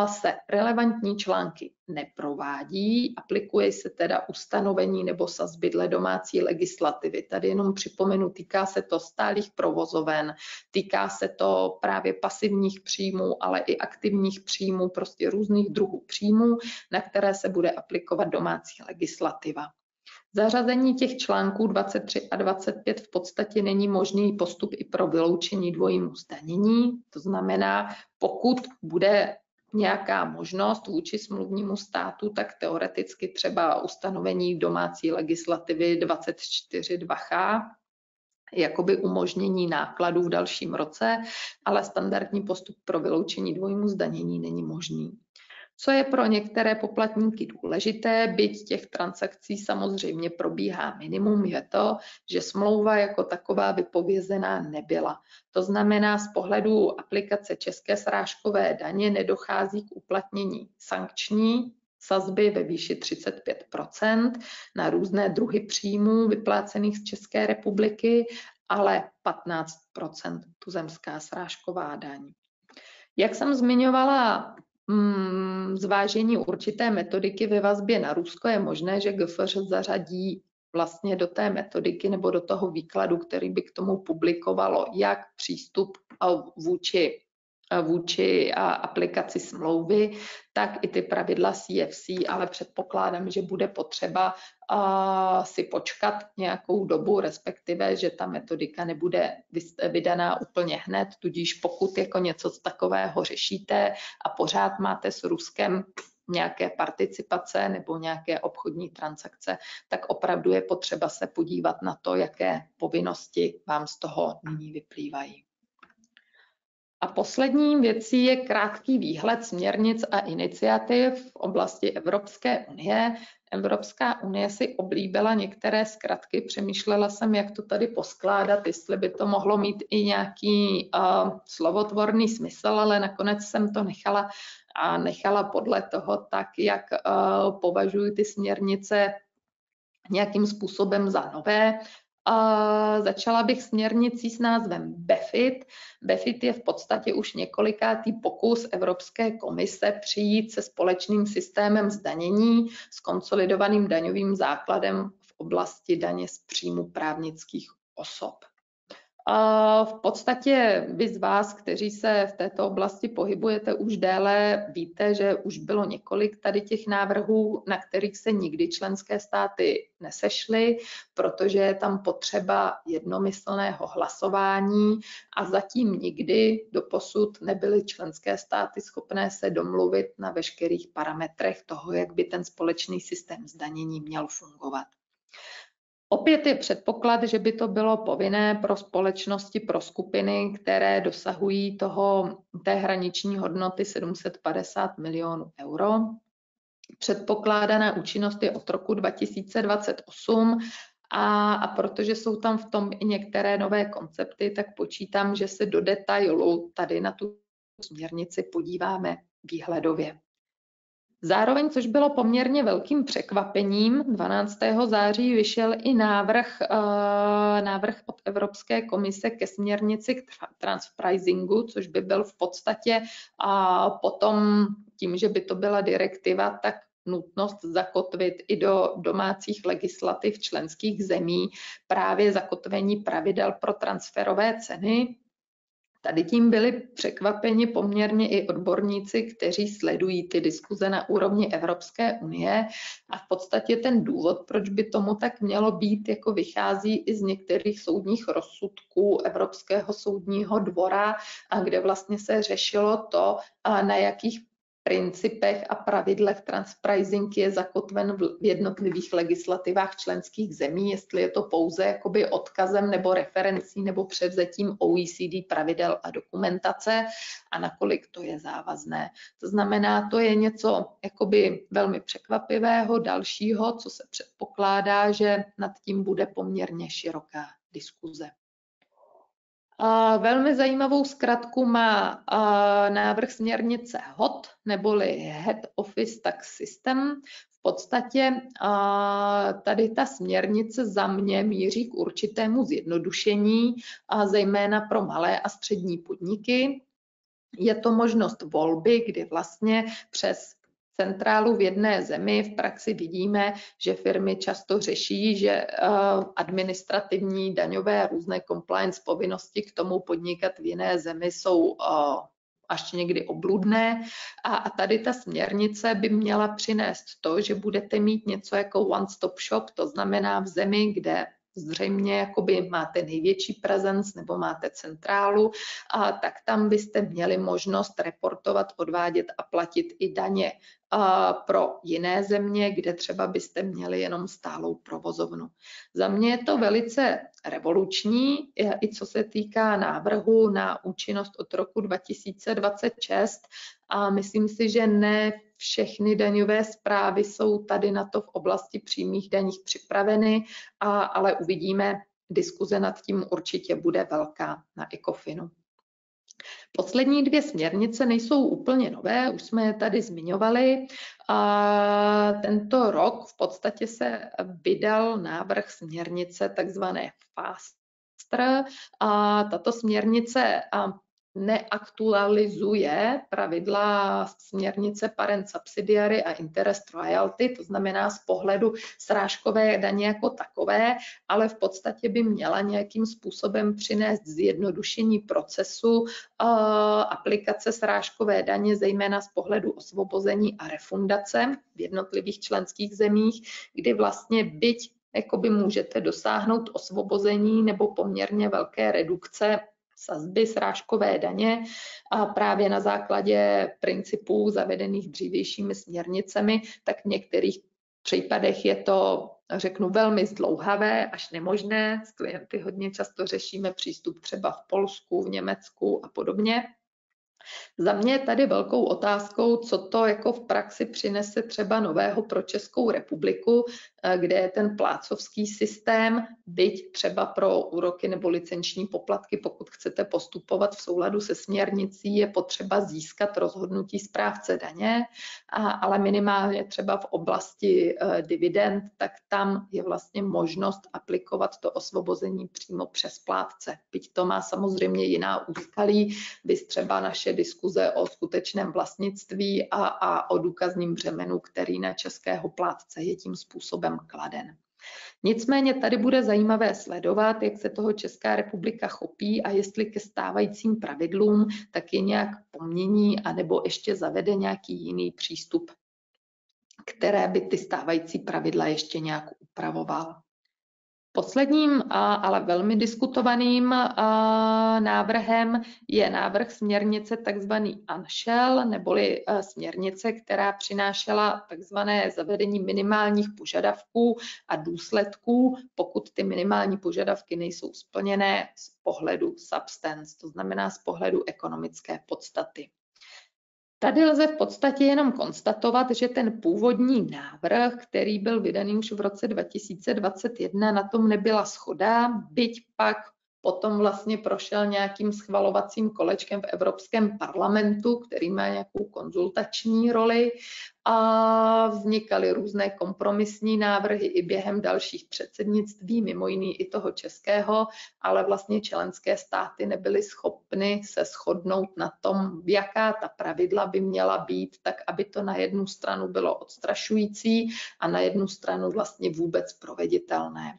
se relevantní články neprovádí, aplikuje se teda ustanovení nebo sazby dle domácí legislativy. Tady jenom připomenu, týká se to stálých provozoven, týká se to právě pasivních příjmů, ale i aktivních příjmů, prostě různých druhů příjmů, na které se bude aplikovat domácí legislativa. Zařazení těch článků 23 a 25 v podstatě není možný postup i pro vyloučení dvojímu zdanění. To znamená, pokud bude nějaká možnost vůči smluvnímu státu, tak teoreticky třeba ustanovení domácí legislativy 24.2ch, jakoby umožnění nákladů v dalším roce, ale standardní postup pro vyloučení dvojímu zdanění není možný. Co je pro některé poplatníky důležité, byť těch transakcí samozřejmě probíhá minimum, je to, že smlouva jako taková vypovězená nebyla. To znamená, z pohledu aplikace České srážkové daně nedochází k uplatnění sankční sazby ve výši 35% na různé druhy příjmů vyplácených z České republiky, ale 15% tuzemská srážková daň. Jak jsem zmiňovala zvážení určité metodiky ve vazbě na Rusko je možné, že GFR zařadí vlastně do té metodiky nebo do toho výkladu, který by k tomu publikovalo, jak přístup vůči vůči aplikaci smlouvy, tak i ty pravidla CFC, ale předpokládám, že bude potřeba si počkat nějakou dobu, respektive, že ta metodika nebude vydaná úplně hned, tudíž pokud jako něco takového řešíte a pořád máte s Ruskem nějaké participace nebo nějaké obchodní transakce, tak opravdu je potřeba se podívat na to, jaké povinnosti vám z toho nyní vyplývají. A poslední věcí je krátký výhled směrnic a iniciativ v oblasti Evropské unie. Evropská unie si oblíbila některé zkratky, přemýšlela jsem, jak to tady poskládat, jestli by to mohlo mít i nějaký uh, slovotvorný smysl, ale nakonec jsem to nechala a nechala podle toho tak, jak uh, považuji ty směrnice nějakým způsobem za nové. Začala bych směrnicí s názvem BEFIT. BEFIT je v podstatě už několikátý pokus Evropské komise přijít se společným systémem zdanění s konsolidovaným daňovým základem v oblasti daně z příjmu právnických osob. V podstatě vy z vás, kteří se v této oblasti pohybujete už déle, víte, že už bylo několik tady těch návrhů, na kterých se nikdy členské státy nesešly, protože je tam potřeba jednomyslného hlasování a zatím nikdy doposud nebyly členské státy schopné se domluvit na veškerých parametrech toho, jak by ten společný systém zdanění měl fungovat. Opět je předpoklad, že by to bylo povinné pro společnosti, pro skupiny, které dosahují toho, té hraniční hodnoty 750 milionů euro. Předpokládaná účinnost je od roku 2028 a, a protože jsou tam v tom i některé nové koncepty, tak počítám, že se do detailu tady na tu směrnici podíváme výhledově. Zároveň, což bylo poměrně velkým překvapením, 12. září vyšel i návrh, uh, návrh od Evropské komise ke směrnici k transpricingu, což by byl v podstatě uh, potom tím, že by to byla direktiva, tak nutnost zakotvit i do domácích legislativ členských zemí právě zakotvení pravidel pro transferové ceny, Tady tím byli překvapeni poměrně i odborníci, kteří sledují ty diskuze na úrovni Evropské unie. A v podstatě ten důvod, proč by tomu tak mělo být, jako vychází i z některých soudních rozsudků Evropského soudního dvora, kde vlastně se řešilo to, na jakých principech a pravidlech transpricing je zakotven v jednotlivých legislativách členských zemí, jestli je to pouze jakoby odkazem nebo referencí nebo převzetím OECD pravidel a dokumentace a nakolik to je závazné. To znamená, to je něco jakoby velmi překvapivého, dalšího, co se předpokládá, že nad tím bude poměrně široká diskuze. Velmi zajímavou zkratku má návrh směrnice HOT, neboli Head Office Tax System. V podstatě tady ta směrnice za mě míří k určitému zjednodušení, zejména pro malé a střední podniky. Je to možnost volby, kdy vlastně přes centrálu v jedné zemi v praxi vidíme, že firmy často řeší, že eh, administrativní, daňové, různé compliance povinnosti k tomu podnikat v jiné zemi jsou eh, až někdy obludné. A, a tady ta směrnice by měla přinést to, že budete mít něco jako one-stop shop, to znamená v zemi, kde zřejmě jakoby máte největší prezenc nebo máte centrálu, a tak tam byste měli možnost reportovat, odvádět a platit i daně pro jiné země, kde třeba byste měli jenom stálou provozovnu. Za mě je to velice revoluční, i co se týká návrhu na účinnost od roku 2026 a myslím si, že ne všechny daňové zprávy jsou tady na to v oblasti přímých daních připraveny, a, ale uvidíme, diskuze nad tím určitě bude velká na ECOFINu. Poslední dvě směrnice nejsou úplně nové, už jsme je tady zmiňovali. A tento rok v podstatě se vydal návrh směrnice takzvané FASTR. A tato směrnice neaktualizuje pravidla směrnice parent subsidiary a interest royalty, to znamená z pohledu srážkové daně jako takové, ale v podstatě by měla nějakým způsobem přinést zjednodušení procesu uh, aplikace srážkové daně, zejména z pohledu osvobození a refundace v jednotlivých členských zemích, kdy vlastně byť jakoby můžete dosáhnout osvobození nebo poměrně velké redukce sazby srážkové daně a právě na základě principů zavedených dřívějšími směrnicemi, tak v některých případech je to, řeknu, velmi zdlouhavé až nemožné. S klienty hodně často řešíme přístup třeba v Polsku, v Německu a podobně. Za mě je tady velkou otázkou, co to jako v praxi přinese třeba nového pro Českou republiku, kde je ten plácovský systém, byť třeba pro úroky nebo licenční poplatky, pokud chcete postupovat v souladu se směrnicí, je potřeba získat rozhodnutí správce daně, ale minimálně třeba v oblasti eh, dividend, tak tam je vlastně možnost aplikovat to osvobození přímo přes plátce. Byť to má samozřejmě jiná úskalí, bys třeba naše diskuze o skutečném vlastnictví a, a o důkazním břemenu, který na českého plátce je tím způsobem kladen. Nicméně tady bude zajímavé sledovat, jak se toho Česká republika chopí a jestli ke stávajícím pravidlům tak je nějak pomění anebo ještě zavede nějaký jiný přístup, které by ty stávající pravidla ještě nějak upravoval. Posledním, ale velmi diskutovaným návrhem je návrh směrnice tzv. UNSHELL, neboli směrnice, která přinášela tzv. zavedení minimálních požadavků a důsledků, pokud ty minimální požadavky nejsou splněné z pohledu substance, to znamená z pohledu ekonomické podstaty. Tady lze v podstatě jenom konstatovat, že ten původní návrh, který byl vydaný už v roce 2021, na tom nebyla schoda, byť pak potom vlastně prošel nějakým schvalovacím kolečkem v Evropském parlamentu, který má nějakou konzultační roli a vznikaly různé kompromisní návrhy i během dalších předsednictví, mimo jiný i toho českého, ale vlastně členské státy nebyly schopny se shodnout na tom, jaká ta pravidla by měla být, tak aby to na jednu stranu bylo odstrašující a na jednu stranu vlastně vůbec proveditelné.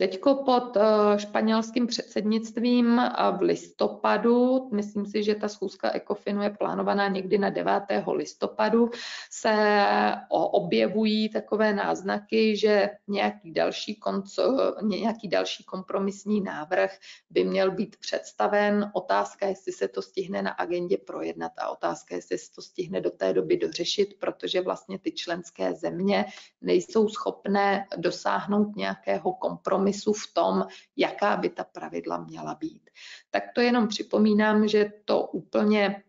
Teďko pod eh, španělským předsednictvím v listopadu, myslím si, že ta schůzka ECOFINu je plánovaná někdy na 9. listopadu, se objevují takové náznaky, že nějaký další, konco, nějaký další kompromisní návrh by měl být představen. Otázka, jestli se to stihne na agendě projednat a otázka, jestli se to stihne do té doby dořešit, protože vlastně ty členské země nejsou schopné dosáhnout nějakého kompromisu kompromisu v tom, jaká by ta pravidla měla být. Tak to jenom připomínám, že to úplně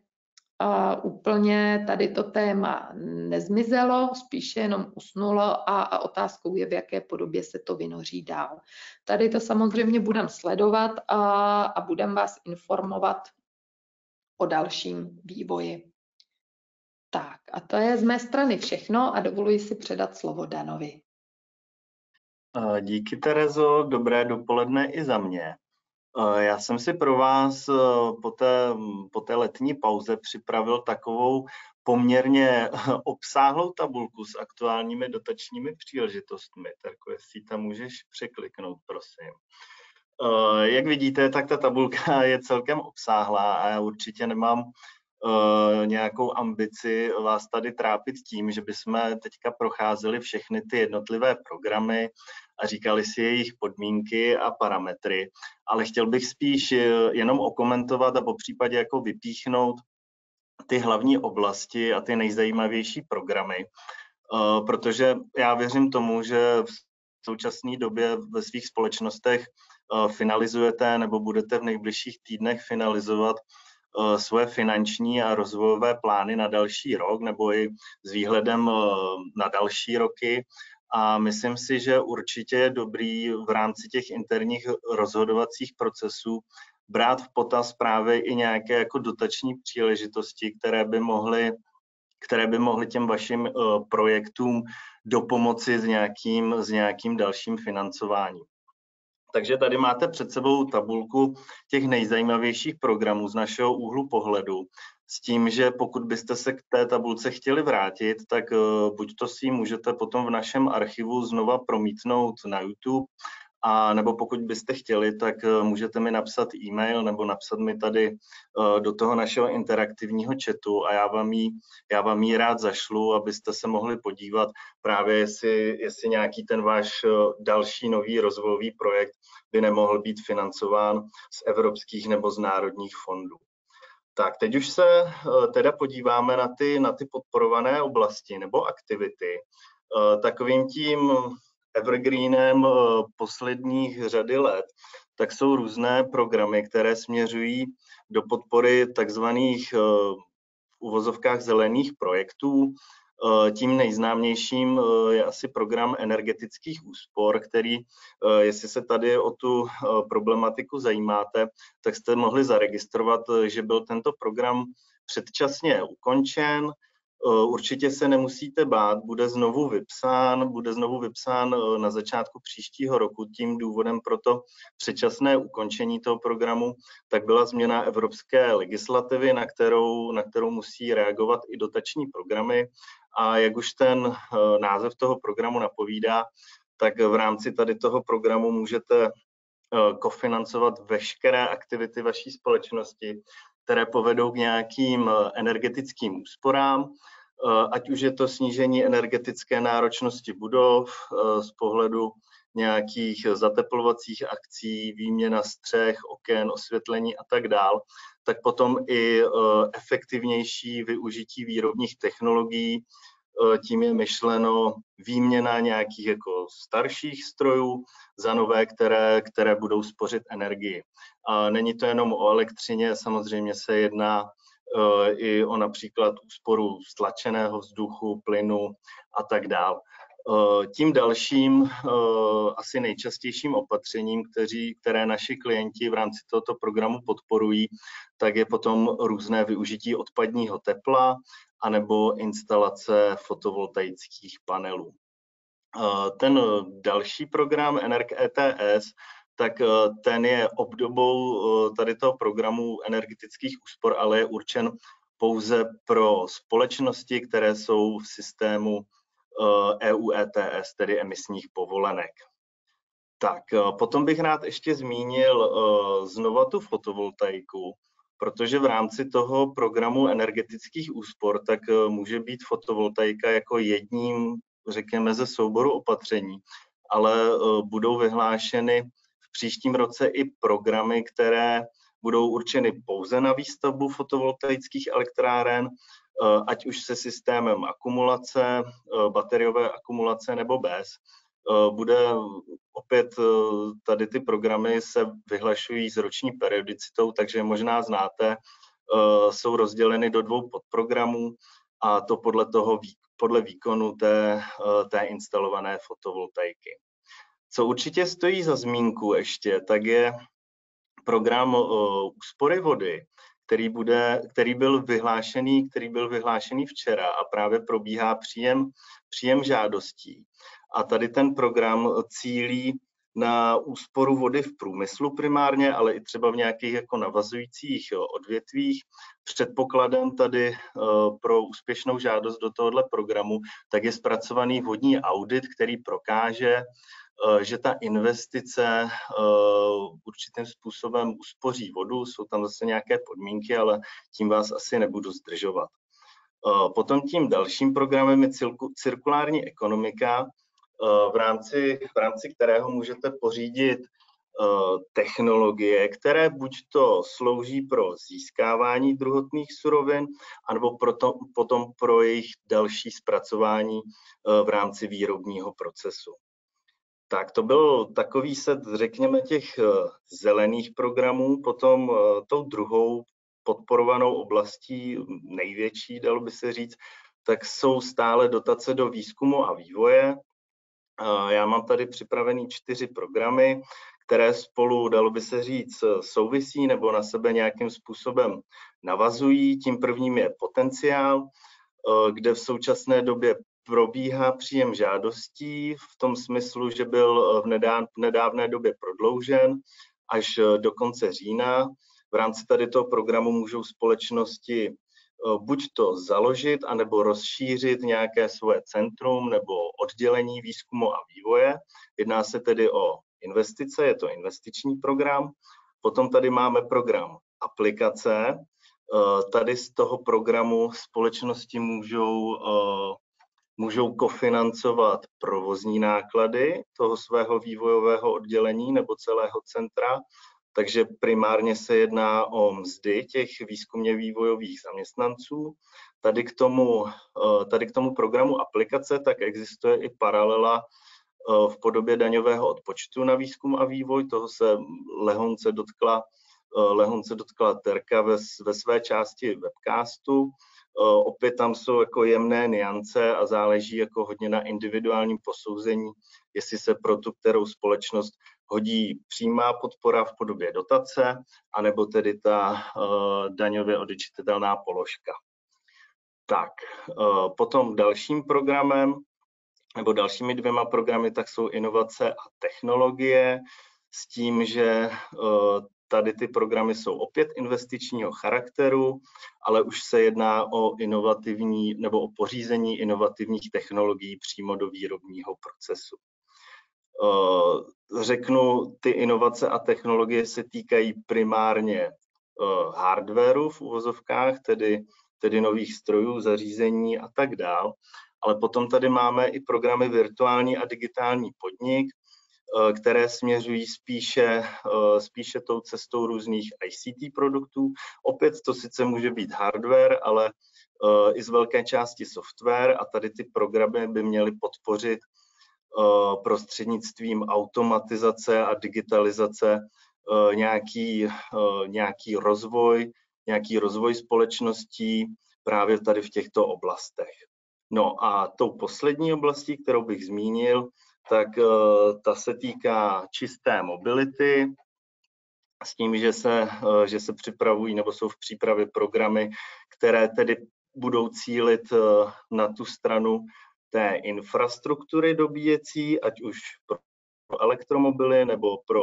Uh, úplně tady to téma nezmizelo, spíše jenom usnulo a, a otázkou je, v jaké podobě se to vynoří dál. Tady to samozřejmě budem sledovat a, a budem vás informovat o dalším vývoji. Tak a to je z mé strany všechno a dovoluji si předat slovo Danovi. Díky Terezo, dobré dopoledne i za mě. Já jsem si pro vás po té, po té letní pauze připravil takovou poměrně obsáhlou tabulku s aktuálními dotačními příležitostmi. Terko, jestli tam můžeš překliknout, prosím. Jak vidíte, tak ta tabulka [laughs] je celkem obsáhlá a já určitě nemám nějakou ambici vás tady trápit tím, že bychom teďka procházeli všechny ty jednotlivé programy a říkali si jejich podmínky a parametry, ale chtěl bych spíš eh, jenom okomentovat a po případě jako vypíchnout ty hlavní oblasti a ty nejzajímavější programy, uh, protože já věřím tomu, že v současné době ve svých společnostech finalizujete nebo budete v nejbližších týdnech finalizovat Eh, svoje finanční a rozvojové plány na další rok nebo i s výhledem eh, na další roky. A myslím si, že určitě je dobrý v rámci těch interních rozhodovacích procesů brát v potaz právě i nějaké jako dotační příležitosti, které by mohly které by mohly těm vašim uh, projektům dopomoci s nějakým, s nějakým dalším financováním. Takže tady máte před sebou tabulku těch nejzajímavějších programů z našeho úhlu pohledu. S tím, že pokud byste se k té tabulce chtěli vrátit, tak eh, buď to si můžete potom v našem archivu znova promítnout na YouTube, a nebo pokud byste chtěli, tak eh, můžete mi napsat e-mail nebo napsat mi tady eh, do toho našeho interaktivního chatu a já vám ji, já vám ji rád zašlu, abyste se mohli podívat právě, jestli, jestli nějaký ten váš eh, další nový rozvojový projekt by nemohl být financován z evropských nebo z národních fondů. Tak, teď už se teda podíváme na ty, na ty podporované oblasti nebo aktivity. Takovým tím evergreenem eh, posledních řady let, tak jsou různé programy, které směřují do podpory takzvaných eh, uvozovkách zelených projektů. Eh, tím nejznámějším je asi program energetických úspor, který, jestli se tady o tu problematiku zajímáte, tak jste mohli zaregistrovat, že byl tento program předčasně ukončen, určitě se nemusíte bát, bude znovu vypsán, bude znovu vypsán eh, na začátku příštího roku. Tím důvodem pro to předčasné ukončení toho programu tak byla změna evropské legislativy, na kterou, na kterou musí reagovat i dotační programy. A jak už ten eh, název toho programu napovídá, tak v rámci tady toho programu můžete kofinancovat veškeré aktivity vaší společnosti, které povedou k nějakým energetickým úsporám, ať už je to snížení energetické náročnosti budov z pohledu nějakých zateplovacích akcí, výměna střech, oken, osvětlení a tak dál, tak potom i efektivnější využití výrobních technologií, tím je myšleno výměna nějakých jako starších strojů za nové, které, které budou spořit energii. A není to jenom o elektřině, samozřejmě se jedná uh, i o například úsporu stlačeného vzduchu, plynu a tak dál. Tím dalším, asi nejčastějším opatřením, kteří, které naši klienti v rámci tohoto programu podporují, tak je potom různé využití odpadního tepla anebo instalace fotovoltaických panelů. Ten další program Energ ETS, tak ten je obdobou tady toho programu energetických úspor, ale je určen pouze pro společnosti, které jsou v systému EU eh, e ETS, tedy emisních povolenek. Tak, eh, potom bych rád ještě zmínil eh, znova tu fotovoltaiku, protože v rámci toho programu energetických úspor tak může být fotovoltaika jako jedním, řekněme, ze souboru opatření, ale budou vyhlášeny v příštím roce i programy, které budou určeny pouze na výstavbu fotovoltaických elektráren, ať už se systémem akumulace, eh, bateriové akumulace nebo bez. Eh, bude opět tady ty programy se vyhlašují s roční periodicitou, takže možná znáte, jsou rozděleny do dvou podprogramů a to podle toho podle výkonu té, té instalované fotovoltaiky. Co určitě stojí za zmínku ještě, tak je program úspory vody, který, bude, který, byl vyhlášený, který byl vyhlášený včera a právě probíhá příjem, příjem žádostí. A tady ten program cílí na úsporu vody v průmyslu primárně, ale i třeba v nějakých jako navazujících odvětvích. Předpokladem tady eh, pro úspěšnou žádost do tohohle programu tak je zpracovaný vodní audit, který prokáže, že ta investice eh, určitým způsobem uspoří vodu, jsou tam zase nějaké podmínky, ale tím vás asi nebudu zdržovat. Eh, potom tím dalším programem je cirkulární ekonomika, v rámci, v rámci kterého můžete pořídit technologie, které buď to slouží pro získávání druhotných surovin, anebo proto, potom pro jejich další zpracování v rámci výrobního procesu. Tak to byl takový set, řekněme, těch eh, zelených programů. Potom eh, tou druhou podporovanou oblastí, největší, dalo by se říct, tak jsou stále dotace do výzkumu a vývoje. Já mám tady připravený čtyři programy, které spolu, dalo by se říct, souvisí nebo na sebe nějakým způsobem navazují. Tím prvním je potenciál, eh, kde v současné době probíhá příjem žádostí v tom smyslu, že byl v nedávné době prodloužen až eh, do konce října. V rámci tady toho programu můžou společnosti eh, buď to založit, anebo rozšířit nějaké svoje centrum nebo oddělení výzkumu a vývoje. Jedná se tedy o investice, je to investiční program. Potom tady máme program aplikace. Eh, tady z toho programu společnosti můžou můžou kofinancovat provozní náklady toho svého vývojového oddělení nebo celého centra, takže primárně se jedná o mzdy těch výzkumně vývojových zaměstnanců. Tady k tomu, eh, tady k tomu programu aplikace tak existuje i paralela eh, v podobě daňového odpočtu na výzkum a vývoj. Toho se lehonce dotkla, eh, lehonce dotkla Terka ve, ve své části webcastu. Opět tam jsou jako jemné niance a záleží jako hodně na individuálním posouzení, jestli se pro tu kterou společnost hodí přímá podpora v podobě dotace, anebo tedy ta uh, daňově odečitatelná položka. Tak, uh, potom dalším programem, nebo dalšími dvěma programy, tak jsou inovace a technologie, s tím, že Tady ty programy jsou opět investičního charakteru, ale už se jedná o inovativní nebo o pořízení inovativních technologií přímo do výrobního procesu. Eh, řeknu, ty inovace a technologie se týkají primárně eh, hardwareu v uvozovkách, tedy, tedy nových strojů, zařízení a tak dál. Ale potom tady máme i programy virtuální a digitální podnik, které směřují spíše, eh, spíše tou cestou různých ICT produktů. Opět to sice může být hardware, ale eh, i z velké části software a tady ty programy by měly podpořit prostřednictvím automatizace a digitalizace nějaký, nějaký rozvoj, nějaký rozvoj společností právě tady v těchto oblastech. No a tou poslední oblastí, kterou bych zmínil, tak ta se týká čisté mobility, s tím, že se, že se připravují nebo jsou v přípravě programy, které tedy budou cílit na tu stranu té infrastruktury dobíjecí, ať už pro elektromobily nebo pro,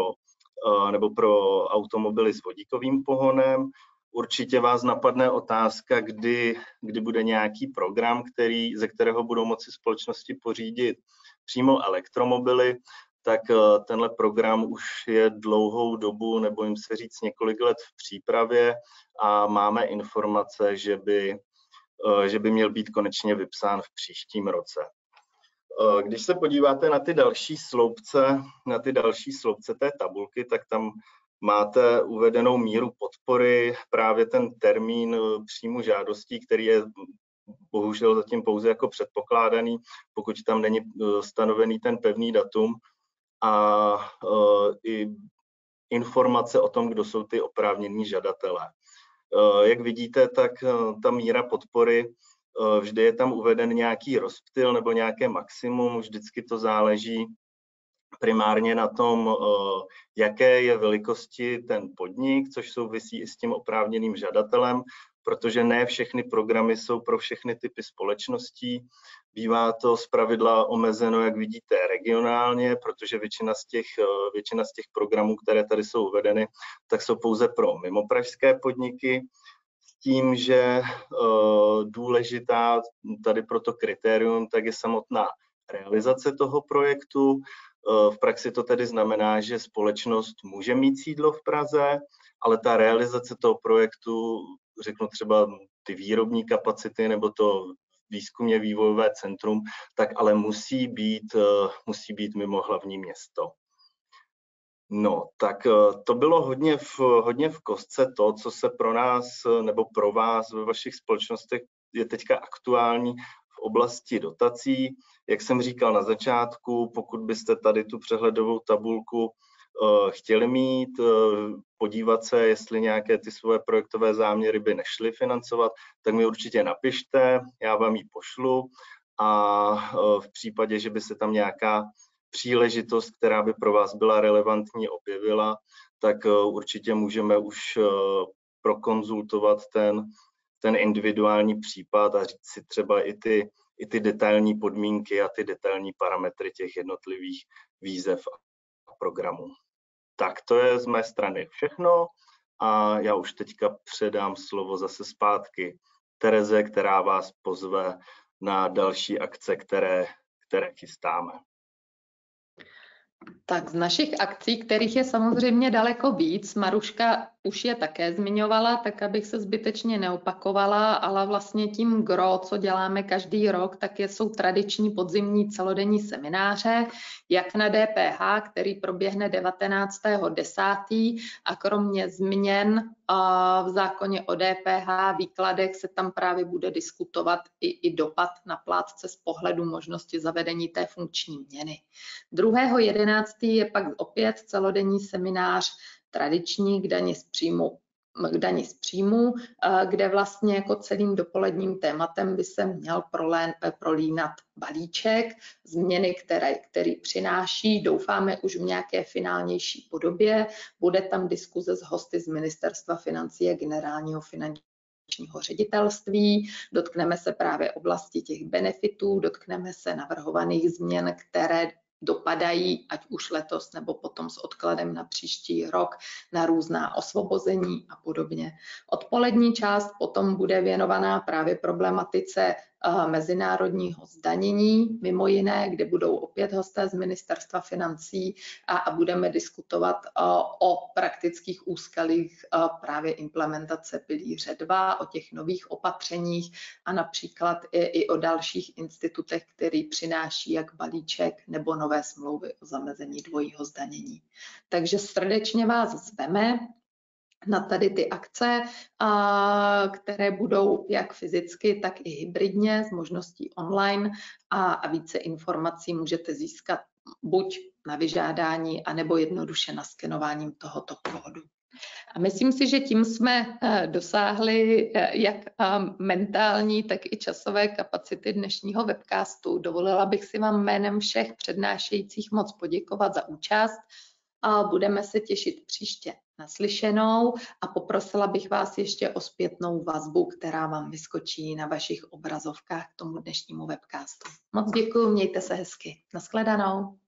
nebo pro automobily s vodíkovým pohonem. Určitě vás napadne otázka, kdy, kdy bude nějaký program, který, ze kterého budou moci společnosti pořídit přímo elektromobily, tak tenhle program už je dlouhou dobu, nebo jim se říct několik let v přípravě a máme informace, že by Eh, že by měl být konečně vypsán v příštím roce. Eh, když se podíváte na ty další sloupce, na ty další sloupce té tabulky, tak tam máte uvedenou míru podpory, právě ten termín eh, příjmu žádostí, který je bohužel zatím pouze jako předpokládaný, pokud tam není stanovený ten pevný datum a i informace o tom, kdo jsou ty oprávnění žadatelé. Eh, jak vidíte, tak eh, ta míra podpory, eh, vždy je tam uveden nějaký rozptyl nebo nějaké maximum, vždycky to záleží primárně na tom, jaké je velikosti ten podnik, což souvisí i s tím oprávněným žadatelem, protože ne všechny programy jsou pro všechny typy společností. Bývá to zpravidla omezeno, jak vidíte, regionálně, protože většina z těch, většina z těch programů, které tady jsou uvedeny, tak jsou pouze pro mimopražské podniky, s tím, že důležitá tady pro to kritérium tak je samotná realizace toho projektu. V praxi to tedy znamená, že společnost může mít sídlo v Praze, ale ta realizace toho projektu řeknu třeba ty výrobní kapacity nebo to výzkumně vývojové centrum, tak ale musí být, eh, musí být mimo hlavní město. No, tak eh, to bylo hodně v, hodně v kostce to, co se pro nás eh, nebo pro vás ve vašich společnostech je teďka aktuální oblasti dotací. Jak jsem říkal na začátku, pokud byste tady tu přehledovou tabulku Eh, chtěli mít, eh, podívat se, jestli nějaké ty svoje projektové záměry by nešly financovat, tak mi určitě napište, já vám ji pošlu a eh, v případě, že by se tam nějaká příležitost, která by pro vás byla relevantní, objevila, tak určitě můžeme už prokonzultovat ten, ten individuální případ a říct si třeba i ty, i ty detailní podmínky a ty detailní parametry těch jednotlivých výzev a programů. Tak to je z mé strany všechno a já už teďka předám slovo zase zpátky Tereze, která vás pozve na další akce, které, které chystáme. Tak z našich akcí, kterých je samozřejmě daleko víc, Maruška už je také zmiňovala, tak abych se zbytečně neopakovala, ale vlastně tím gro, co děláme každý rok, tak je, jsou tradiční podzimní celodenní semináře, jak na DPH, který proběhne 19.10. a kromě změn v zákoně o DPH výkladech se tam právě bude diskutovat i, i dopad na plátce z pohledu možnosti zavedení té funkční měny. 2.11. je pak opět celodenní seminář tradiční k daně z příjmu k daní z příjmu, kde vlastně jako celým dopoledním tématem by se měl prolén, prolínat balíček, změny, které, který přináší, doufáme už v nějaké finálnější podobě. Bude tam diskuze s hosty z Ministerstva financí a generálního finančního ředitelství, dotkneme se právě oblasti těch benefitů, dotkneme se navrhovaných změn, které dopadají, ať už letos nebo potom s odkladem na příští rok, na různá osvobození a podobně. Odpolední část potom bude věnovaná právě problematice mezinárodního zdanění, mimo jiné, kde budou opět hosté z ministerstva financí a, a budeme diskutovat o praktických úskalích právě implementace pilíře 2, o těch nových opatřeních a například i, i o dalších institutech, který přináší jak balíček nebo nové smlouvy o zamezení dvojího zdanění. Takže srdečně vás zveme, na tady ty akce, které budou jak fyzicky, tak i hybridně s možností online a, více informací můžete získat buď na vyžádání, anebo jednoduše naskenováním tohoto kódu. A myslím si, že tím jsme eh, dosáhli eh, jak mentální, tak i časové kapacity dnešního webcastu. Dovolila bych si vám jménem všech přednášejících moc poděkovat za účast a budeme se těšit příště naslyšenou a poprosila bych vás ještě o zpětnou vazbu, která vám vyskočí na vašich obrazovkách k tomu dnešnímu webcastu. Moc děkuji, mějte se hezky. Naschledanou.